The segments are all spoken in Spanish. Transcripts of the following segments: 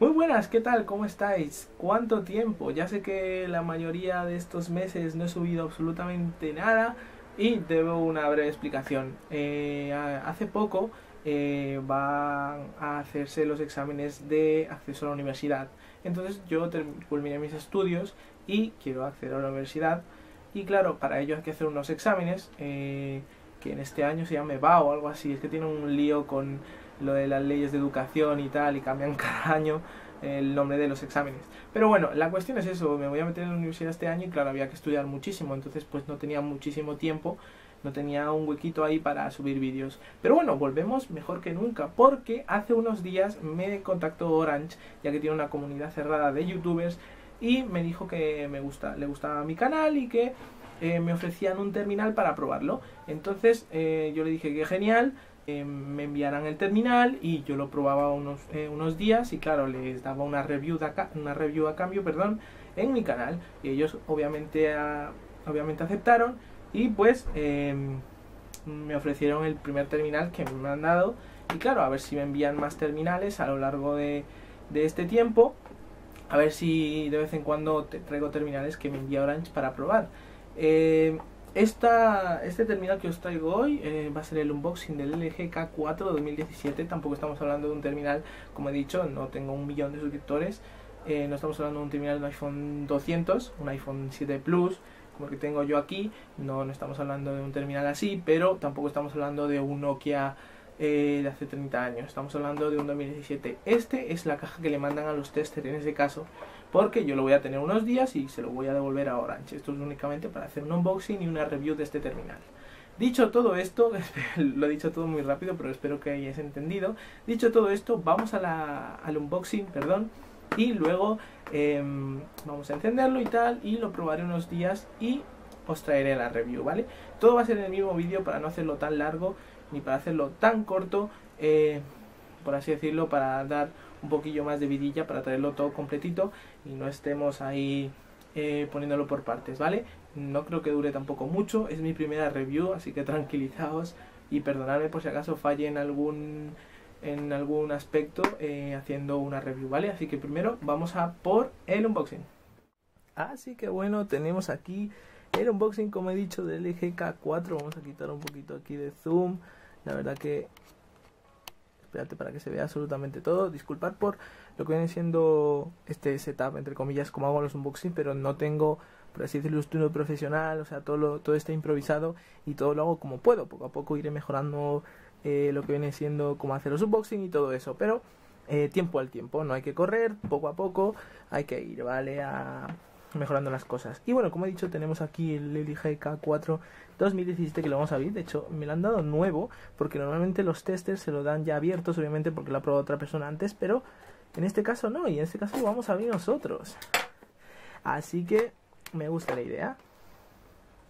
Muy buenas, ¿qué tal? ¿Cómo estáis? ¿Cuánto tiempo? Ya sé que la mayoría de estos meses no he subido absolutamente nada y debo una breve explicación. Eh, hace poco eh, van a hacerse los exámenes de acceso a la universidad. Entonces yo culminé mis estudios y quiero acceder a la universidad. Y claro, para ello hay que hacer unos exámenes eh, que en este año se llama EVA o algo así. Es que tiene un lío con lo de las leyes de educación y tal, y cambian cada año el nombre de los exámenes. Pero bueno, la cuestión es eso, me voy a meter en la universidad este año y claro, había que estudiar muchísimo, entonces pues no tenía muchísimo tiempo, no tenía un huequito ahí para subir vídeos. Pero bueno, volvemos mejor que nunca, porque hace unos días me contactó Orange, ya que tiene una comunidad cerrada de youtubers, y me dijo que me gusta, le gustaba mi canal y que eh, me ofrecían un terminal para probarlo. Entonces eh, yo le dije que genial, eh, me enviaran el terminal y yo lo probaba unos, eh, unos días y claro, les daba una review, una review a cambio perdón, en mi canal. Y ellos obviamente, obviamente aceptaron y pues em, me ofrecieron el primer terminal que me han dado. Y claro, a ver si me envían más terminales a lo largo de, de este tiempo. A ver si de vez en cuando te traigo terminales que me envía Orange para probar. Eh, esta, este terminal que os traigo hoy eh, va a ser el unboxing del LG K4 2017. Tampoco estamos hablando de un terminal, como he dicho, no tengo un millón de suscriptores. Eh, no estamos hablando de un terminal de un iPhone 200, un iPhone 7 Plus, como el que tengo yo aquí. No, no estamos hablando de un terminal así, pero tampoco estamos hablando de un Nokia eh, de hace 30 años. Estamos hablando de un 2017. Este es la caja que le mandan a los testers en ese caso, porque yo lo voy a tener unos días y se lo voy a devolver a Orange. Esto es únicamente para hacer un unboxing y una review de este terminal. Dicho todo esto, lo he dicho todo muy rápido, pero espero que hayáis entendido. Dicho todo esto, vamos a la, al unboxing, perdón, y luego em, vamos a encenderlo y tal, y lo probaré unos días y os traeré la review, ¿vale? Todo va a ser en el mismo vídeo para no hacerlo tan largo ni para hacerlo tan corto, eh, por así decirlo, para dar un poquillo más de vidilla, para traerlo todo completito y no estemos ahí eh, poniéndolo por partes, ¿vale? No creo que dure tampoco mucho, es mi primera review, así que tranquilizaos y perdonadme por si acaso falle en algún en algún aspecto eh, haciendo una review, ¿vale? Así que primero vamos a por el unboxing. Así que bueno, tenemos aquí el unboxing, como he dicho, del LG K4. Vamos a quitar un poquito aquí de zoom. La verdad que... Espérate para que se vea absolutamente todo. Disculpad por lo que viene siendo este setup, entre comillas, como hago los unboxing, pero no tengo, por así decirlo, estudio profesional. O sea, todo, lo, todo está improvisado y todo lo hago como puedo. Poco a poco iré mejorando eh, lo que viene siendo cómo hacer los unboxing y todo eso. Pero eh, tiempo al tiempo, no hay que correr, poco a poco hay que ir, ¿vale? A mejorando las cosas. Y bueno, como he dicho, tenemos aquí el LG K4 2017 que lo vamos a ver. De hecho, me lo han dado nuevo porque normalmente los testers se lo dan ya abiertos, obviamente porque lo ha probado otra persona antes, pero en este caso no, y en este caso lo vamos a abrir nosotros. Así que me gusta la idea.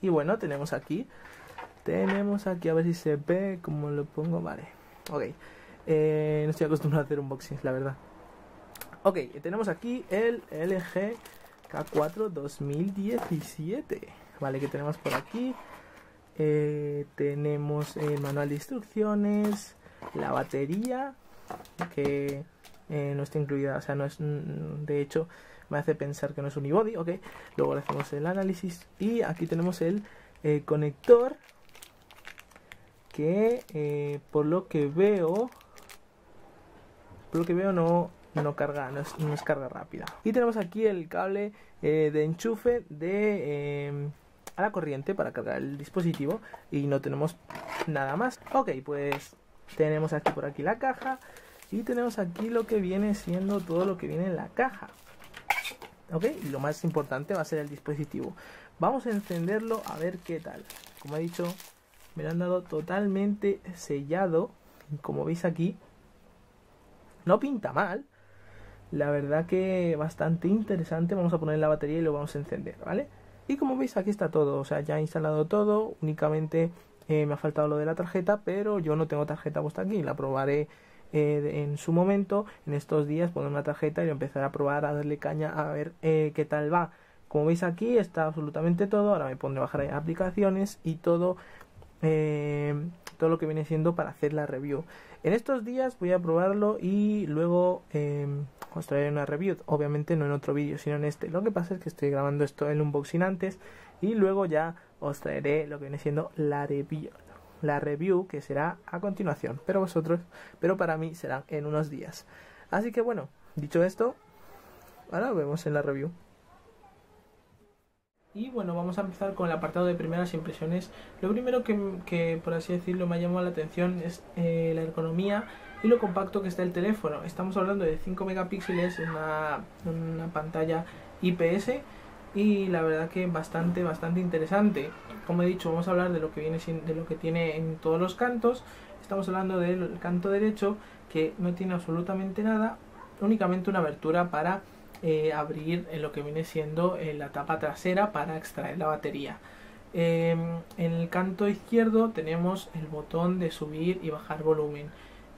Y bueno, tenemos aquí, tenemos aquí, a ver si se ve, como lo pongo, vale. Ok, eh, no estoy acostumbrado a hacer unboxings, la verdad. Ok, tenemos aquí el LG K4 2017. Vale, que tenemos por aquí. Eh, tenemos el manual de instrucciones, la batería, que eh, no está incluida, o sea, no es, mm, de hecho, me hace pensar que no es un unibody, ok. Luego le hacemos el análisis y aquí tenemos el eh, conector que por lo que veo, por lo que veo no, no carga, no es, carga rápida. Y tenemos aquí el cable eh, de enchufe de em, a la corriente para cargar el dispositivo y no tenemos nada más. Ok, pues tenemos aquí por aquí la caja y tenemos aquí lo que viene siendo todo lo que viene en la caja. Ok, y lo más importante va a ser el dispositivo. Vamos a encenderlo a ver qué tal. Como he dicho, me lo han dado totalmente sellado. Como veis aquí, no pinta mal la verdad que bastante interesante. Vamos a poner la batería y lo vamos a encender, ¿vale? Y como veis aquí está todo, o sea, ya he instalado todo, únicamente eh, me ha faltado lo de la tarjeta, pero yo no tengo tarjeta puesta aquí, la probaré eh, en su momento, en estos días, poner una tarjeta y empezar a probar, a darle caña, a ver eh, qué tal va. Como veis aquí está absolutamente todo, ahora me pondré a bajar aplicaciones y todo, todo lo que viene siendo para hacer la review. En estos días voy a probarlo y luego os traeré una review, obviamente no en otro vídeo, sino en este. Lo que pasa es que estoy grabando esto en unboxing antes y luego ya os traeré lo que viene siendo la review, la review que será a continuación, pero vosotros, pero para mí será en unos días. Así que bueno, dicho esto, ahora vemos en la review. Y bueno, vamos a empezar con el apartado de primeras impresiones. Lo primero que, por así decirlo, me ha llamado la atención es eh, la ergonomía y lo compacto que está el teléfono. Estamos hablando de 5 megapíxeles en una, una pantalla IPS y la verdad que bastante bastante interesante como he dicho vamos a hablar de lo que viene de lo que tiene en todos los cantos estamos hablando del canto derecho que no tiene absolutamente nada únicamente una abertura para eh, abrir en lo que viene siendo eh, la tapa trasera para extraer la batería. Em, en el canto izquierdo tenemos el botón de subir y bajar volumen.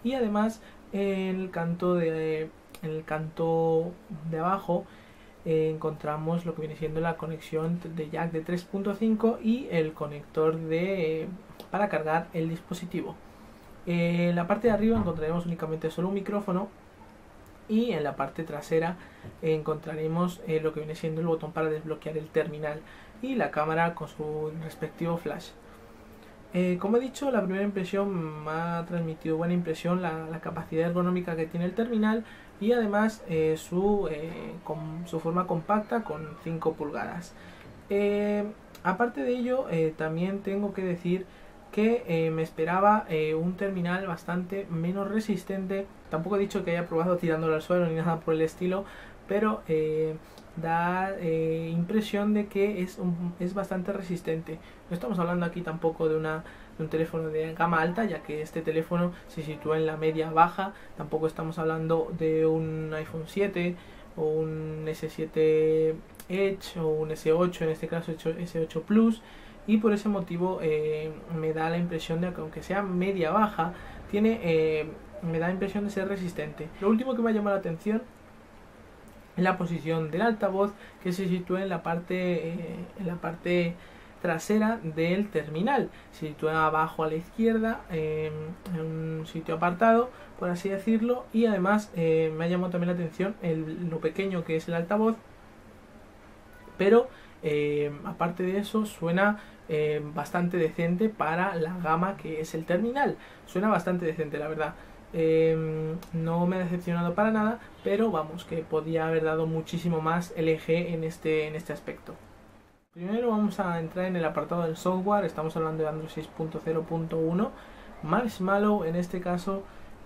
Y además en el canto de en el canto de abajo eh, encontramos lo que viene siendo la conexión de jack de 3.5 y el conector de, para cargar el dispositivo. Eh, en la parte de arriba encontraremos únicamente solo un micrófono y en la parte trasera encontraremos eh, lo que viene siendo el botón para desbloquear el terminal y la cámara con su respectivo flash. como he dicho, la primera impresión me ha transmitido buena impresión la, capacidad ergonómica que tiene el terminal y además eh, su, eh, con, su forma compacta con 5 pulgadas. Eh, aparte de ello, también tengo que decir que me esperaba un terminal bastante menos resistente. Tampoco he dicho que haya probado tirándolo al suelo ni nada por el estilo, pero da impresión de que es, es bastante resistente. No estamos hablando aquí tampoco de una un teléfono de gama alta, ya que este teléfono se sitúa en la media baja. Tampoco estamos hablando de un iPhone 7 o un S7 Edge o un S8, en este caso S8 Plus. Y por ese motivo eh, me da la impresión de que aunque sea media baja, tiene, eh, me da la impresión de ser resistente. Lo último que me ha llamado la atención es la posición del altavoz que se sitúa en la parte, eh, en la parte trasera del terminal. Se sitúa abajo a la izquierda, en un sitio apartado, por así decirlo, y además me ha llamado también la atención el, lo pequeño que es el altavoz, pero eh, aparte de eso suena eh, bastante decente para la gama que es el terminal. Suena bastante decente, la verdad. no me ha decepcionado para nada, pero vamos, que podía haber dado muchísimo más LG en este, en este aspecto. Primero vamos a entrar en el apartado del software, estamos hablando de Android 6.0.1, Marshmallow en este caso,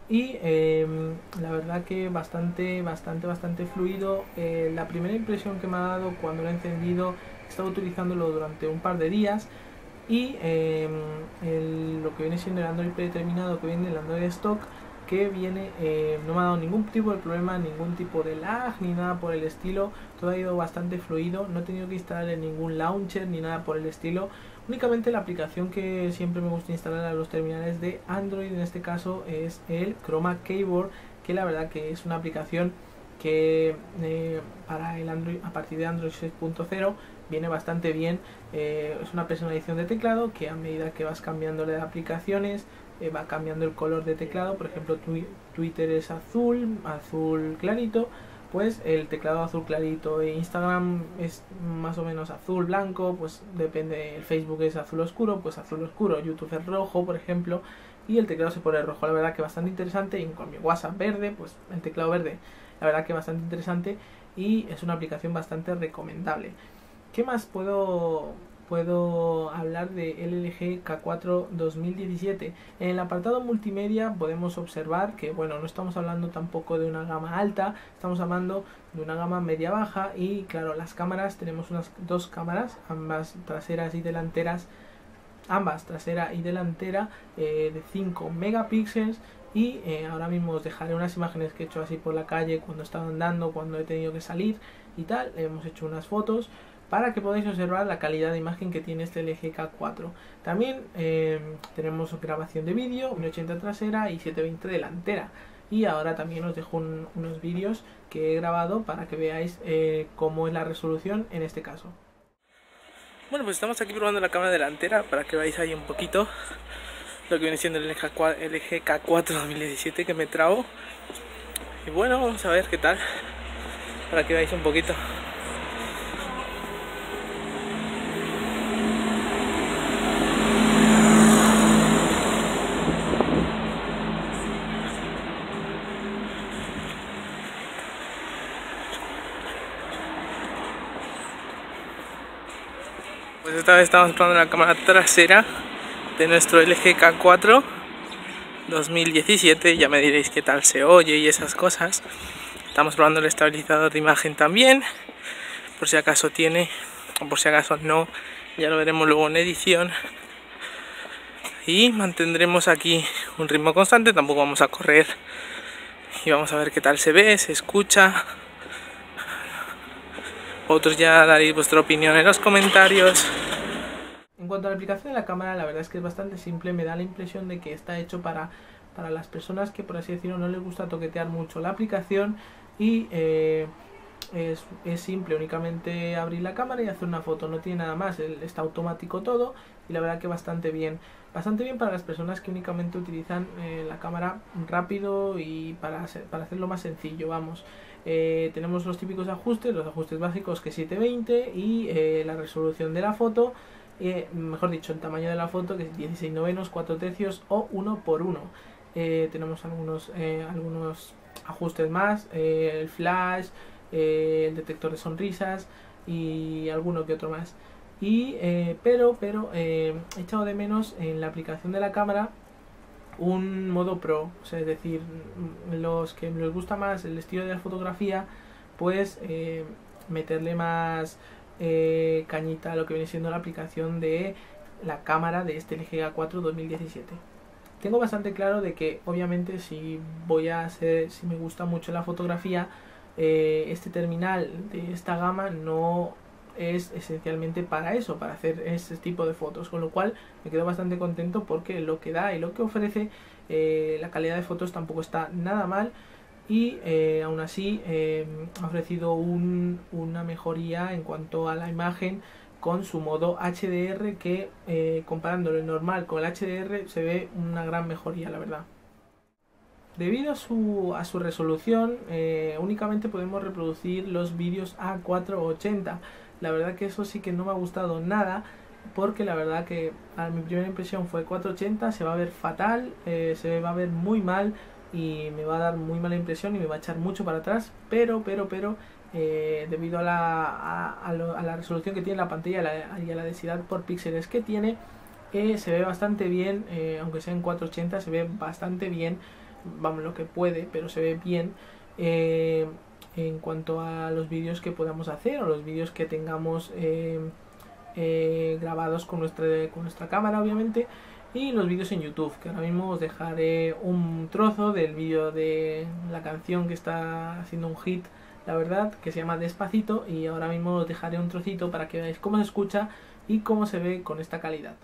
y em, la verdad que bastante, bastante, bastante fluido. Eh, la primera impresión que me ha dado cuando lo he encendido, he estado utilizándolo durante un par de días, y em, lo que viene siendo el Android predeterminado que viene el Android stock, que viene, eh, no me ha dado ningún tipo de problema, ningún tipo de lag ni nada por el estilo, todo ha ido bastante fluido, no he tenido que instalar ningún launcher ni nada por el estilo, únicamente la aplicación que siempre me gusta instalar a los terminales de Android en este caso es el Chroma Keyboard, que la verdad que es una aplicación que eh, para el Android a partir de Android 6.0 viene bastante bien. Eh, es una personalización de teclado que a medida que vas cambiando de aplicaciones eh, va cambiando el color de teclado, por ejemplo Twitter es azul, azul clarito, pues el teclado azul clarito e Instagram es más o menos azul blanco, pues depende, el Facebook es azul oscuro, pues azul oscuro, YouTube es rojo, por ejemplo, y el teclado se pone rojo, la verdad que bastante interesante, y en cambio WhatsApp verde, pues el teclado verde, la verdad que bastante interesante y es una aplicación bastante recomendable. ¿Qué más puedo puedo hablar de LG K4 2017. En el apartado multimedia podemos observar que, bueno, no estamos hablando tampoco de una gama alta, estamos hablando de una gama media baja y, claro, las cámaras, tenemos unas dos cámaras, ambas traseras y delanteras, ambas trasera y delantera eh, de 5 megapíxeles y eh, ahora mismo os dejaré unas imágenes que he hecho así por la calle cuando estaba andando, cuando he tenido que salir y tal, hemos hecho unas fotos para que podáis observar la calidad de imagen que tiene este LG K4. También eh, tenemos grabación de vídeo, 1080 trasera y 720 delantera. Y ahora también os dejo unos vídeos que he grabado para que veáis eh, cómo es la resolución en este caso. Bueno, pues estamos aquí probando la cámara delantera para que veáis ahí un poquito lo que viene siendo el LG K4 2017 que me trago. Y bueno, vamos a ver qué tal, para que veáis un poquito. Esta vez estamos probando la cámara trasera de nuestro LG K4 2017. Ya me diréis qué tal se oye y esas cosas. Estamos probando el estabilizador de imagen también. Por si acaso tiene o por si acaso no. Ya lo veremos luego en edición. Y mantendremos aquí un ritmo constante. Tampoco vamos a correr. Y vamos a ver qué tal se ve, se escucha. Otros ya daréis vuestra opinión en los comentarios. En cuanto a la aplicación de la cámara, la verdad es que es bastante simple. Me da la impresión de que está hecho para, para las personas que, por así decirlo, no les gusta toquetear mucho la aplicación. Y eh, es, es, simple, únicamente abrir la cámara y hacer una foto. No tiene nada más, está automático todo. Y la verdad que bastante bien. Bastante bien para las personas que únicamente utilizan eh, la cámara rápido y para, para hacerlo más sencillo, vamos. Eh, tenemos los típicos ajustes, los ajustes básicos que 720 y la resolución de la foto, eh, mejor dicho, el tamaño de la foto que es 16 novenos, 4 tercios o 1 por 1. tenemos algunos, algunos ajustes más, el flash, el detector de sonrisas y alguno que otro más. Y, pero, pero he echado de menos en la aplicación de la cámara un modo pro, o es decir, los que les gusta más el estilo de la fotografía, pues eh, meterle más eh, cañita lo que viene siendo la aplicación de la cámara de este LG A4 2017. Tengo bastante claro de que obviamente si voy a hacer, si me gusta mucho la fotografía, eh, este terminal de esta gama no es esencialmente para eso, para hacer ese tipo de fotos, con lo cual me quedo bastante contento porque lo que da y lo que ofrece, eh, la calidad de fotos tampoco está nada mal y eh, aún así eh, ha ofrecido una mejoría en cuanto a la imagen con su modo HDR que comparándolo el normal con el HDR se ve una gran mejoría la verdad. Debido a su, a su resolución únicamente podemos reproducir los vídeos a 480 la verdad que eso sí que no me ha gustado nada porque la verdad que a mi primera impresión fue 480, se va a ver fatal, eh, se va a ver muy mal y me va a dar muy mala impresión y me va a echar mucho para atrás, pero, pero, pero, eh, debido a la, a, la, resolución que tiene la pantalla y a la densidad por píxeles que tiene, eh, se ve bastante bien, aunque sea en 480, se ve bastante bien, vamos, lo que puede, pero se ve bien en cuanto a los vídeos que podamos hacer o los vídeos que tengamos eh, eh, grabados con nuestra, con nuestra cámara obviamente y los vídeos en YouTube que ahora mismo os dejaré un trozo del vídeo de la canción que está haciendo un hit la verdad que se llama Despacito y ahora mismo os dejaré un trocito para que veáis cómo se escucha y cómo se ve con esta calidad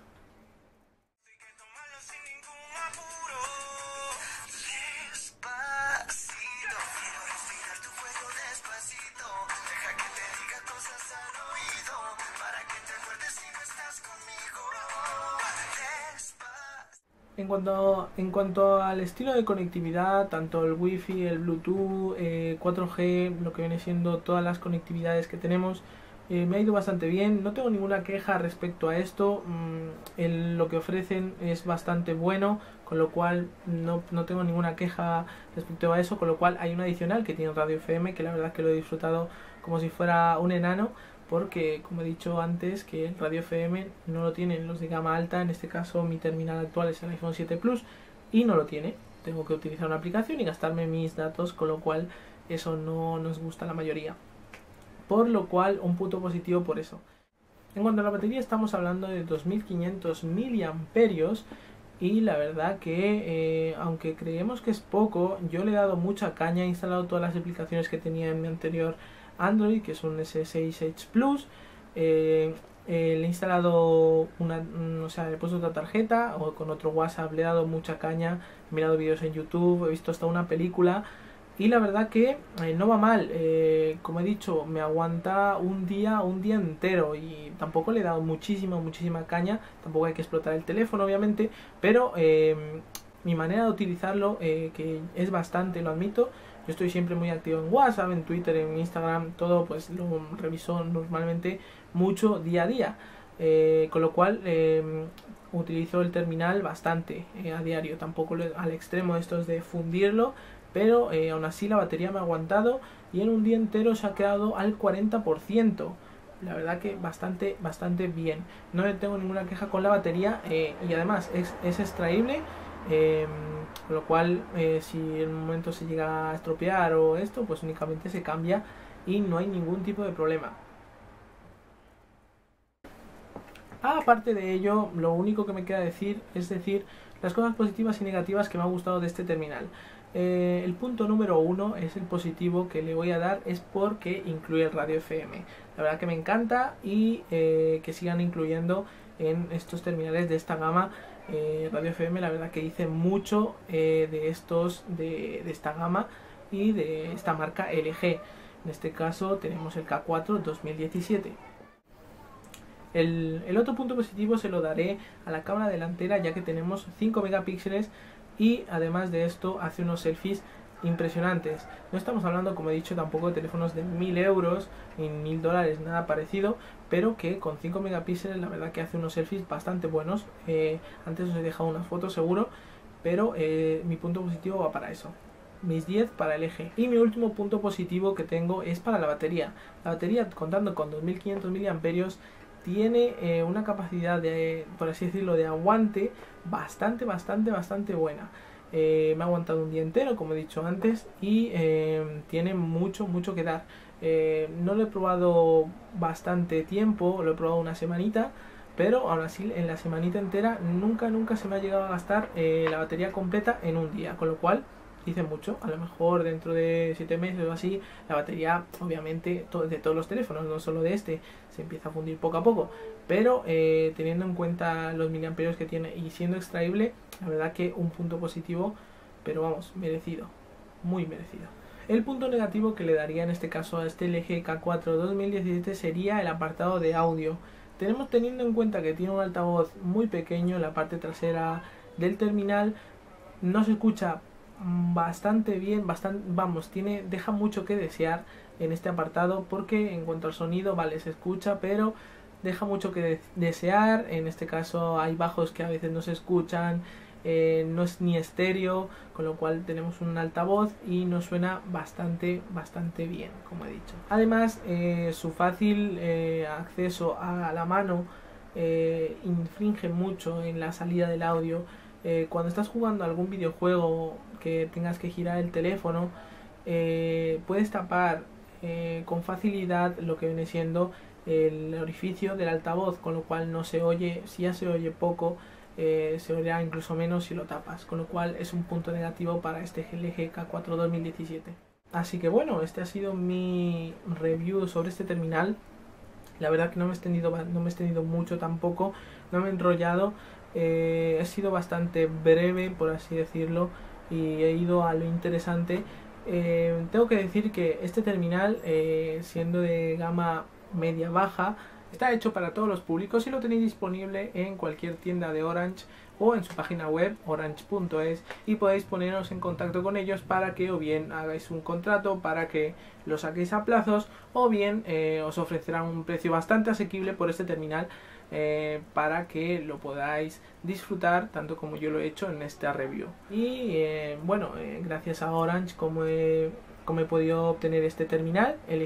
En cuanto, en cuanto al estilo de conectividad, tanto el Wi-Fi, el Bluetooth, 4G, eh, lo que viene siendo todas las conectividades que tenemos, eh, me ha ido bastante bien. No tengo ninguna queja respecto a esto. Mm, lo que ofrecen es bastante bueno, con lo cual no, no, tengo ninguna queja respecto a eso. Con lo cual hay un adicional que tiene Radio FM, que la verdad es que lo he disfrutado como si fuera un enano porque como he dicho antes que el radio FM no lo tienen los de gama alta, en este caso mi terminal actual es el iPhone 7 Plus y no lo tiene. Tengo que utilizar una aplicación y gastarme mis datos, con lo cual eso no nos gusta a la mayoría. Por lo cual, un punto positivo por eso. En cuanto a la batería, estamos hablando de 2500 miliamperios y la verdad que eh, aunque creemos que es poco, yo le he dado mucha caña, he instalado todas las aplicaciones que tenía en mi anterior Android, que es un S6 Edge Plus. Eh, eh, le he instalado una, mm, o sea, he puesto otra tarjeta o con otro WhatsApp, le he dado mucha caña, he mirado vídeos en YouTube, he visto hasta una película y la verdad que eh, no va mal, como he dicho, me aguanta un día, un día entero y tampoco le he dado muchísima, muchísima caña, tampoco hay que explotar el teléfono obviamente, pero mi manera de utilizarlo, que es bastante, lo admito. Yo estoy siempre muy activo en WhatsApp, en Twitter, en Instagram, todo pues lo reviso normalmente mucho día a día. Eh, con lo cual em, utilizo el terminal bastante eh, a diario, tampoco al extremo esto es de fundirlo, pero aún así la batería me ha aguantado y en un día entero se ha quedado al 40% la verdad que bastante, bastante bien. No tengo ninguna queja con la batería eh, y además es, es extraíble. Con lo cual, eh, si en un momento se llega a estropear o esto, pues únicamente se cambia y no hay ningún tipo de problema. Aparte de ello, lo único que me queda decir es decir las cosas positivas y negativas que me ha gustado de este terminal. Eh, el punto número uno es el positivo que le voy a dar es porque incluye el radio FM. La verdad que me encanta y eh, que sigan incluyendo en estos terminales de esta gama eh, radio FM. La verdad que dice mucho de estos de, esta gama y de esta marca LG. En este caso tenemos el K4 2017. El, el, otro punto positivo se lo daré a la cámara delantera ya que tenemos 5 megapíxeles y además de esto hace unos selfies impresionantes. No estamos hablando, como he dicho, tampoco de teléfonos de 1000 euros ni 1000 dólares, nada parecido, pero que con 5 megapíxeles la verdad que hace unos selfies bastante buenos. Eh, antes os he dejado unas fotos seguro, pero eh, mi punto positivo va para eso. Mis 10 para el eje. Y mi último punto positivo que tengo es para la batería. La batería contando con 2500 miliamperios tiene eh, una capacidad de, por así decirlo, de aguante bastante, bastante, bastante buena. Eh, me ha aguantado un día entero, como he dicho antes, y eh, tiene mucho, mucho que dar. no lo he probado bastante tiempo, lo he probado una semanita, pero aún así en la semanita entera nunca, nunca se me ha llegado a gastar la batería completa en un día, con lo cual dice mucho. A lo mejor dentro de 7 meses o así, la batería, obviamente, de todos los teléfonos, no solo de este, se empieza a fundir poco a poco. Pero eh, teniendo en cuenta los miliamperios que tiene y siendo extraíble, la verdad que un punto positivo, pero vamos, merecido, muy merecido. El punto negativo que le daría en este caso a este LG K4 2017 sería el apartado de audio. Tenemos teniendo en cuenta que tiene un altavoz muy pequeño en la parte trasera del terminal, no se escucha bastante bien, bastante, vamos, tiene, deja mucho que desear en este apartado porque en cuanto al sonido, vale, se escucha, pero deja mucho que desear. En este caso hay bajos que a veces no se escuchan, eh, no es ni estéreo, con lo cual tenemos un altavoz y nos suena bastante, bastante bien, como he dicho. Además, eh, su fácil eh, acceso a la mano infringe mucho en la salida del audio. cuando estás jugando algún videojuego que tengas que girar el teléfono, puedes tapar con facilidad lo que viene siendo el orificio del altavoz, con lo cual no se oye, si ya se oye poco, eh, se oirá incluso menos si lo tapas, con lo cual es un punto negativo para este LG K4 2017. Así que bueno, este ha sido mi review sobre este terminal. La verdad que no me he extendido, no me he extendido mucho tampoco, no me he enrollado. he sido bastante breve, por así decirlo y he ido a lo interesante. Eh, tengo que decir que este terminal, eh, siendo de gama media baja, está hecho para todos los públicos y lo tenéis disponible en cualquier tienda de Orange o en su página web orange.es y podéis poneros en contacto con ellos para que o bien hagáis un contrato para que lo saquéis a plazos o bien eh, os ofrecerán un precio bastante asequible por este terminal eh, para que lo podáis disfrutar tanto como yo lo he hecho en esta review. Y eh, bueno, gracias a Orange como he, como he podido obtener este terminal, el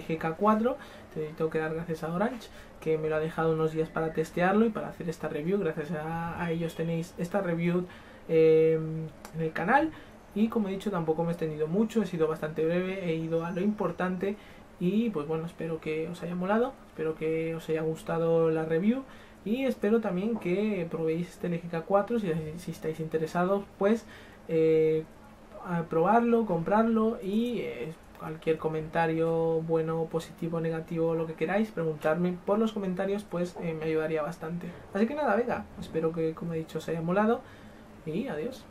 K4, tengo que dar gracias a Orange que me lo ha dejado unos días para testearlo y para hacer esta review. Gracias a, ellos tenéis esta review en el canal. Y como he dicho, tampoco me he extendido mucho, he sido bastante breve, he ido a lo importante. Y pues bueno, espero que os haya molado, espero que os haya gustado la review. Y espero también que probéis este LG 4 si, si estáis interesados, pues eh, probarlo, comprarlo y eh, cualquier comentario bueno, positivo, negativo, lo que queráis, preguntarme por los comentarios, pues eh, me ayudaría bastante. Así que nada, venga, espero que como he dicho os haya molado y adiós.